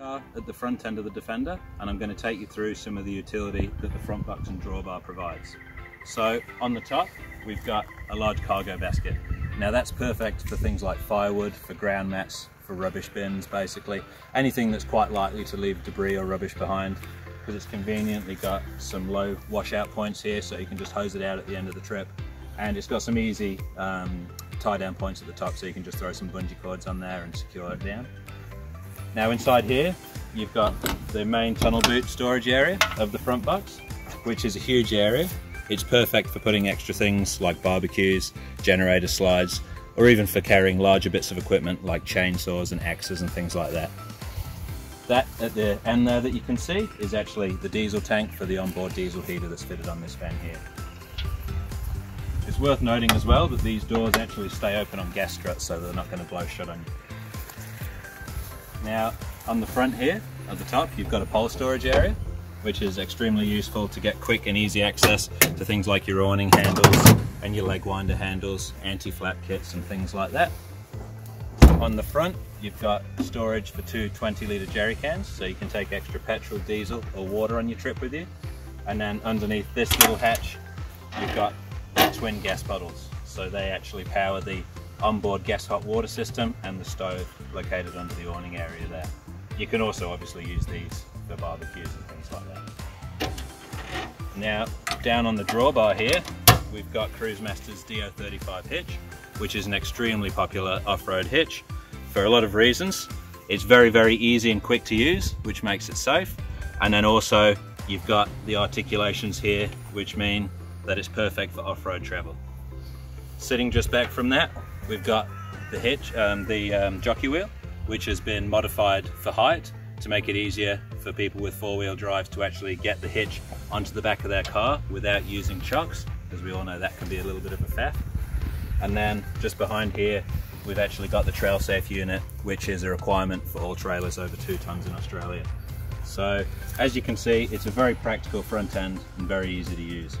at the front end of the Defender and I'm going to take you through some of the utility that the front box and drawbar provides. So on the top we've got a large cargo basket. Now that's perfect for things like firewood, for ground mats, for rubbish bins basically. Anything that's quite likely to leave debris or rubbish behind because it's conveniently got some low washout points here so you can just hose it out at the end of the trip and it's got some easy um, tie down points at the top so you can just throw some bungee cords on there and secure it down. Now inside here you've got the main tunnel boot storage area of the front box which is a huge area. It's perfect for putting extra things like barbecues, generator slides or even for carrying larger bits of equipment like chainsaws and axes and things like that. That at the end there that you can see is actually the diesel tank for the onboard diesel heater that's fitted on this van here. It's worth noting as well that these doors actually stay open on gas struts so they're not going to blow shut on you. Now on the front here at the top you've got a pole storage area which is extremely useful to get quick and easy access to things like your awning handles and your leg winder handles, anti-flap kits and things like that. On the front you've got storage for two 20 litre jerry cans so you can take extra petrol, diesel or water on your trip with you. And then underneath this little hatch you've got twin gas bottles. So they actually power the onboard gas hot water system and the stove located under the awning area there. You can also obviously use these for barbecues and things like that. Now, down on the drawbar here, we've got Cruisemaster's DO35 hitch, which is an extremely popular off-road hitch for a lot of reasons. It's very, very easy and quick to use, which makes it safe. And then also, you've got the articulations here, which mean that it's perfect for off-road travel. Sitting just back from that, we've got the hitch, um, the um, jockey wheel, which has been modified for height to make it easier for people with four-wheel drive to actually get the hitch onto the back of their car without using chocks, as we all know that can be a little bit of a faff. And then just behind here, we've actually got the trail safe unit, which is a requirement for all trailers over two tons in Australia. So as you can see, it's a very practical front end and very easy to use.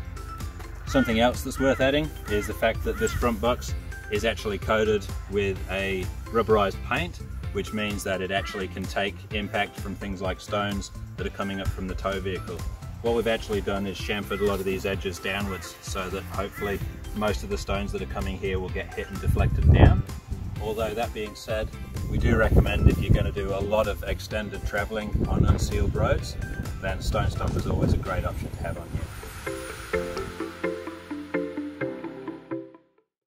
Something else that's worth adding is the fact that this front box is actually coated with a rubberized paint which means that it actually can take impact from things like stones that are coming up from the tow vehicle. What we've actually done is chamfered a lot of these edges downwards so that hopefully most of the stones that are coming here will get hit and deflected down. Although that being said, we do recommend if you're going to do a lot of extended travelling on unsealed roads, then Stone Stop is always a great option to have on you.